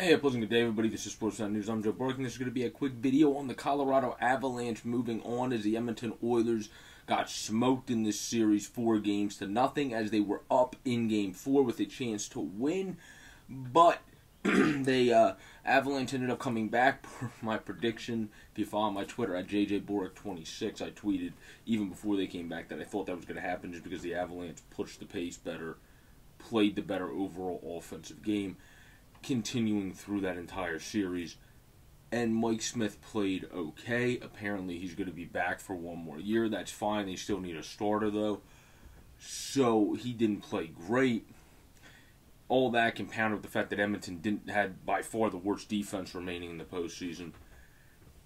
Hey, pleasant good day, everybody. This is Sportsnet News. I'm Joe Burke, and this is going to be a quick video on the Colorado Avalanche moving on as the Edmonton Oilers got smoked in this series four games to nothing as they were up in game four with a chance to win. But they uh, Avalanche ended up coming back. my prediction, if you follow my Twitter at JJBorick26, I tweeted even before they came back that I thought that was going to happen just because the Avalanche pushed the pace better, played the better overall offensive game continuing through that entire series. And Mike Smith played okay. Apparently, he's going to be back for one more year. That's fine. They still need a starter, though. So he didn't play great. All that compounded with the fact that Edmonton didn't had by far the worst defense remaining in the postseason.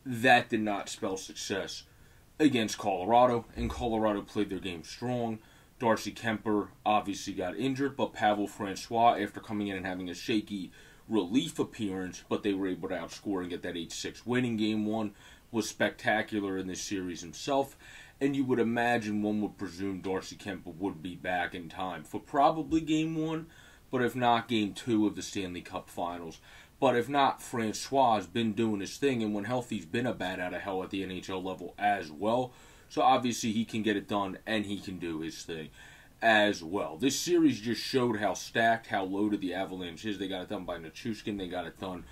That did not spell success against Colorado, and Colorado played their game strong. Darcy Kuemper obviously got injured, but Pavel Francouz, after coming in and having a shaky relief appearance, but they were able to outscore and get that 8 6 winning game one, was spectacular in this series himself. And you would imagine one would presume Darcy Kuemper would be back in time for probably game one, but if not, game two of the Stanley Cup finals. But if not, Francouz has been doing his thing, and when healthy's been a bat out of hell at the NHL level as well. So obviously he can get it done and he can do his thing as well. This series just showed how stacked, how loaded the Avalanche is. They got it done by Nichushkin. They got it done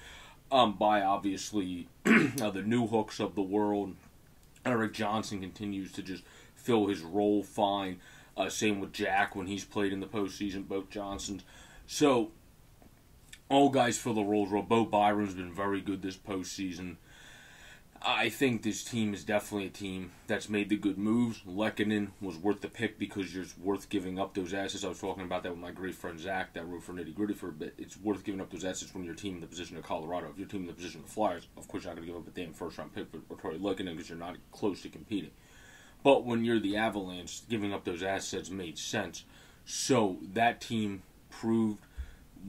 um, by obviously uh, the Newhooks of the world. Erik Johnson continues to just fill his role fine. Uh, same with Jack when he's played in the postseason, both Johnsons. So, all guys fill the roles well. Bo Byram's been very good this postseason. I think this team is definitely a team that's made the good moves. Lehkonen was worth the pick because you're worth giving up those assets. I was talking about that with my great friend Zach that wrote for Nitty Gritty for a bit. It's worth giving up those assets when your team in the position of Colorado. If your team in the position of Flyers, of course you're not going to give up a damn first round pick for Artturi Lehkonen because you're not close to competing. But when you're the Avalanche, giving up those assets made sense. So that team proved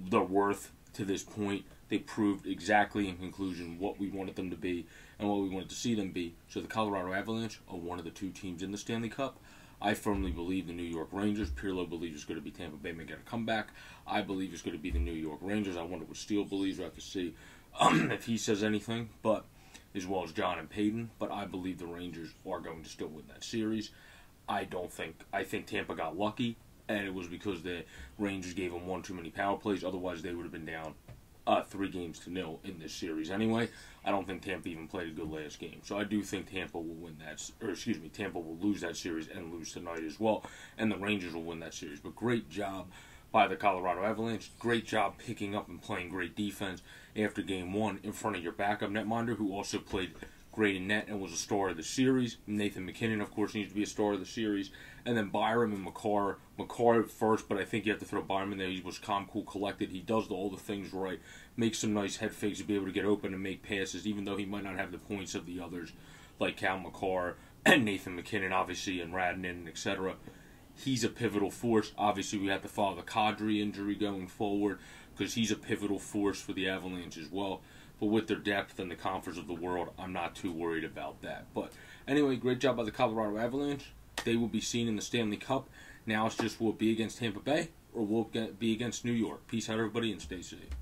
their worth to this point. They proved exactly in conclusion what we wanted them to be and what we wanted to see them be. So the Colorado Avalanche are one of the two teams in the Stanley Cup. I firmly believe the New York Rangers. Pirlo believes it's going to be Tampa Bay making a comeback. I believe it's going to be the New York Rangers. I wonder what Steele believes. We have to see um, if he says anything, but as well as John and Payton. But I believe the Rangers are going to still win that series. I don't think. I think Tampa got lucky, and it was because the Rangers gave them one too many power plays. Otherwise, they would have been down uh, three games to nil in this series anyway. I don't think Tampa even played a good last game. So I do think Tampa will win that, or excuse me, Tampa will lose that series and lose tonight as well. And the Rangers will win that series. But great job by the Colorado Avalanche. Great job picking up and playing great defense after game one in front of your backup netminder, who also played great in net and was a star of the series. Nathan MacKinnon, of course, needs to be a star of the series. And then Byram and Makar. Makar first, but I think you have to throw Byram in there. He was calm, cool, collected. He does all the things right. Makes some nice head fakes to be able to get open and make passes, even though he might not have the points of the others, like Cale Makar and Nathan MacKinnon, obviously, and Rantanen, etc. He's a pivotal force. Obviously, we have to follow the Kadri injury going forward because he's a pivotal force for the Avalanche as well. But with their depth and the conference of the world, I'm not too worried about that. But anyway, great job by the Colorado Avalanche. They will be seen in the Stanley Cup. Now it's just will it be against Tampa Bay or will it be against New York? Peace out, everybody, and stay safe.